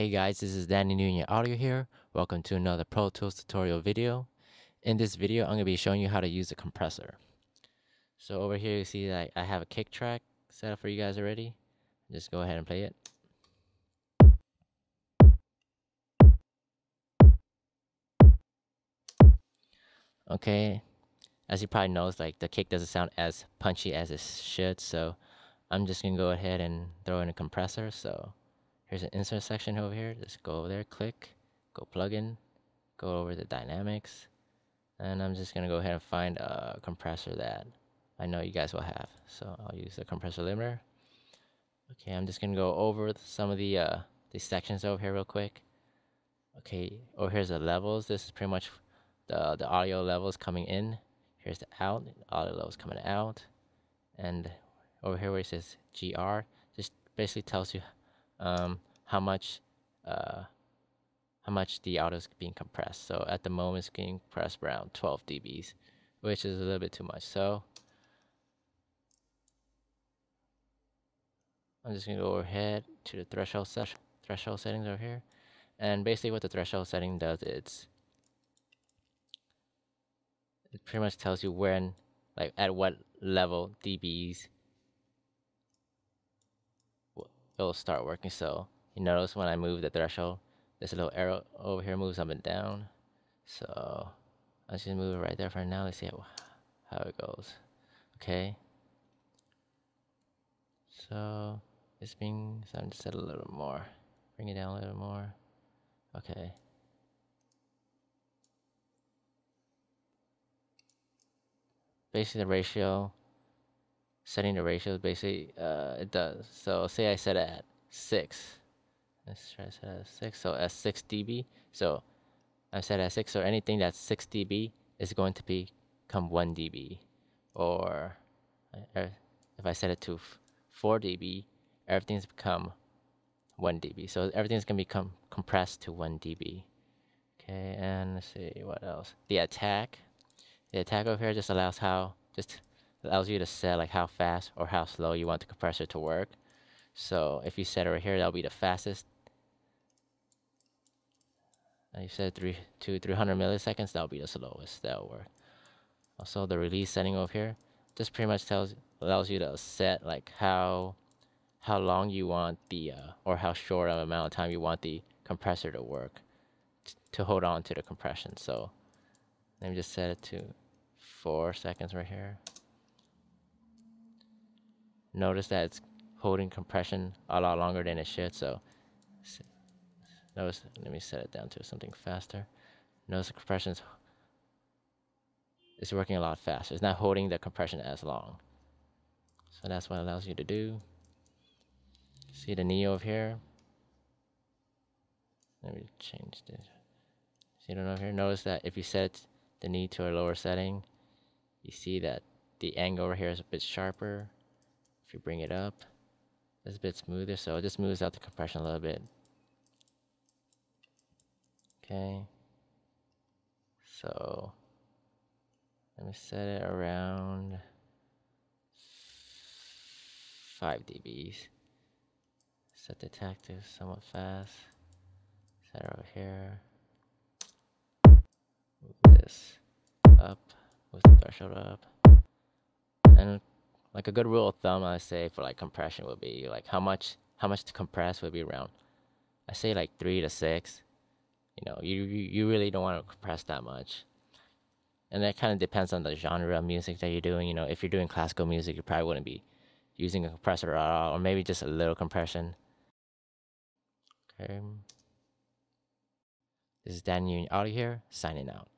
Hey guys, this is Danny Nguyen Audio here. Welcome to another Pro Tools tutorial video. In this video, I'm going to be showing you how to use a compressor. So over here you see that I have a kick track set up for you guys already. Just go ahead and play it. Okay, as you probably know, like the kick doesn't sound as punchy as it should, so I'm just gonna go ahead and throw in a compressor. So here's an insert section over here. Just go over there, click, go plug in, go over the dynamics, and I'm just gonna go ahead and find a compressor that I know you guys will have. So I'll use the compressor limiter. Okay, I'm just gonna go over some of the uh, these sections over here real quick. Okay, over here's the levels. This is pretty much the the audio levels coming in. Here's the out, audio levels coming out, and over here where it says GR, just basically tells you um, how much uh, how much the audio is being compressed. So at the moment, it's being compressed around 12 dBs, which is a little bit too much. So I'm just gonna go ahead to the threshold set threshold settings over here, and basically what the threshold setting does, is it pretty much tells you when, like at what level dBs it'll start working. So you notice when I move the threshold, this little arrow over here moves up and down. So i just move it right there for now. Let's see how, how it goes. Okay. So it's being, so I'm just set a little more. Bring it down a little more. Okay. basically the ratio setting the ratio basically uh, it does. So say I set it at 6 let's try to set it at 6 so at 6 dB. So I set at 6 so anything that's 6 dB is going to become 1 dB. Or uh, if I set it to 4 dB everything's become 1 dB. So everything's gonna become compressed to 1 dB. Okay and let's see what else. The attack. The attack over here just allows how just allows you to set like how fast or how slow you want the compressor to work. So if you set it right here, that'll be the fastest. And you set three to 300 milliseconds, that'll be the slowest. That'll work. Also, the release setting over here just pretty much tells allows you to set like how how long you want the uh, or how short of amount of time you want the compressor to work to hold on to the compression. So let me just set it to four seconds right here. Notice that it's holding compression a lot longer than it should, so notice, let me set it down to something faster. Notice the compression is working a lot faster. It's not holding the compression as long. So that's what allows you to do. See the knee over here? Let me change this. See it over here? Notice that if you set the knee to a lower setting, you see that the angle over here is a bit sharper. If you bring it up, it's a bit smoother, so it just moves out the compression a little bit. Okay. So let me set it around 5 dBs. Set the attack to somewhat fast. Set it over here. Move this up with the threshold up. And like a good rule of thumb, I say for like compression would be like how much how much to compress would be around. I say like three to six. You know, you you really don't want to compress that much. And that kind of depends on the genre of music that you're doing. You know, if you're doing classical music, you probably wouldn't be using a compressor at all, or maybe just a little compression. Okay. This is Danny Nguyen Audio here, signing out.